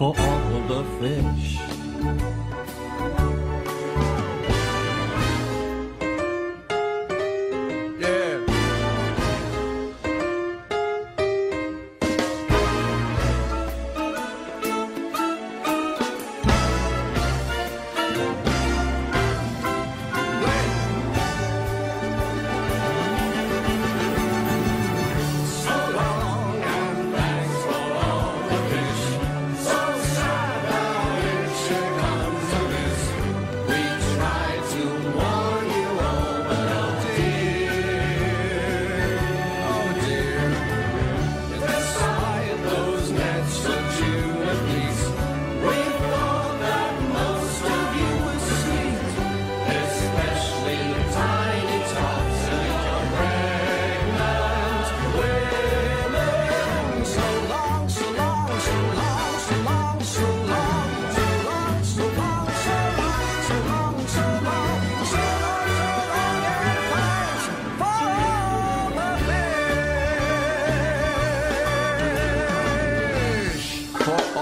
for all the fish.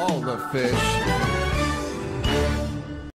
all the fish.